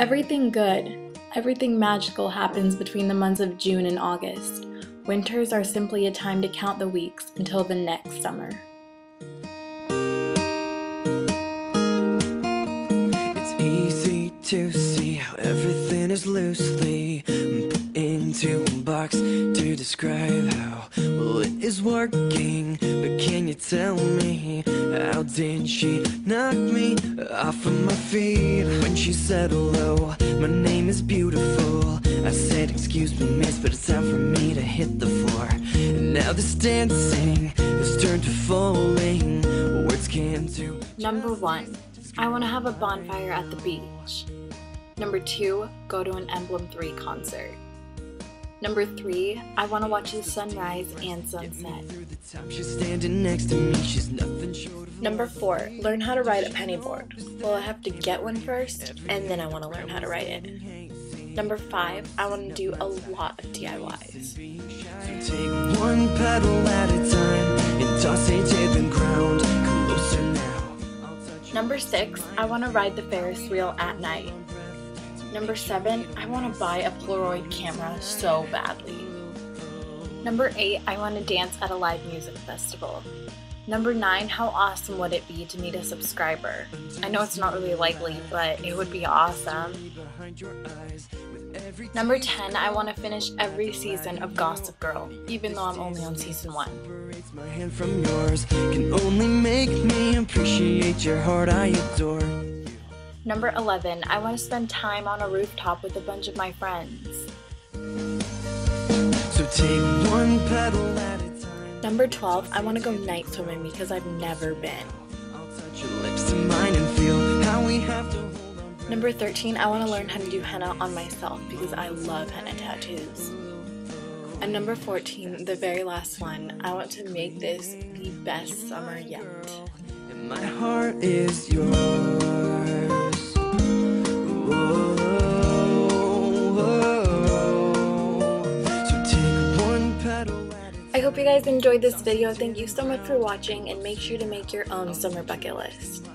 Everything good, everything magical happens between the months of June and August. Winters are simply a time to count the weeks until the next summer. It's easy to see how everything is loosely into a box to describe how well it is working. But can you tell me how did she knock me off of my feet when she said hello? My name is beautiful. I said, Excuse me, miss, but it's time for me to hit the floor. And now this dancing has turned to falling. Words can't do. Number one, I want to have a bonfire at the beach. Number two, go to an Emblem 3 concert. Number three, I want to watch the sunrise and sunset. She's standing next to me. She's nothing short of Number four, learn how to ride a penny board. Well, I have to get one first, and then I want to learn how to ride it. Number five, I want to do a lot of DIYs. Take one petal at a time and toss it to ground. Closer now. I'll touch Number six, I want to ride the Ferris wheel at night. Number seven, I want to buy a Polaroid camera so badly. Number eight, I want to dance at a live music festival. Number nine, how awesome would it be to meet a subscriber? I know it's not really likely, but it would be awesome. Number 10, I want to finish every season of Gossip Girl, even though I'm only on season 1. my hand from yours can only make me appreciate your heart I adore. Number 11, I want to spend time on a rooftop with a bunch of my friends. So take one petal at a time. Number 12, I want to go night swimming because I've never been. I'll touch your lips to mine and feel how we have to hold on. Number 13, I want to learn how to do henna on myself because I love henna tattoos. And number 14, the very last one, I want to make this the best summer yet. And my heart is yours. Hope you guys enjoyed this video. Thank you so much for watching and make sure to make your own summer bucket list.